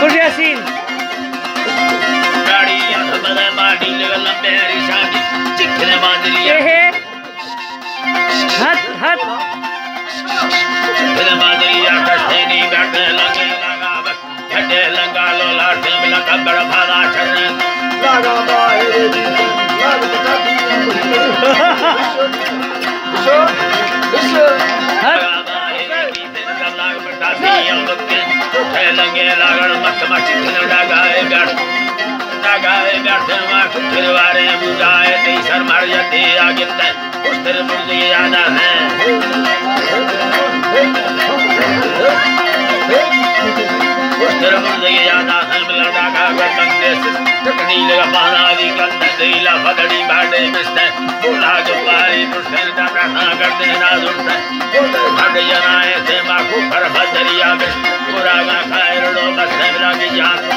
खुशियासीन गाड़ी या बदे बाड़ी लगल मेरी शादी। चिखले बाजरी है। हट हट। चिखले बाजरी या कटे नी बैठे लगे। लगा बस कटे लगा लो लाठ में लगा बड़ा भाला चल लगा बाहर हट। हट शो शो लागण मत मत डगाए बैठ डगाए बैठे माख फिरवारे बुझाए तेई सर मर जाते आगे उस तेरे मुझे याद है लगा देला फदड़ी बाडे मिस्ते बुला जो पारी तुझे डगा ना कर देना दुर्ते हट जनाए से माखू पर भदरिया में लग जाता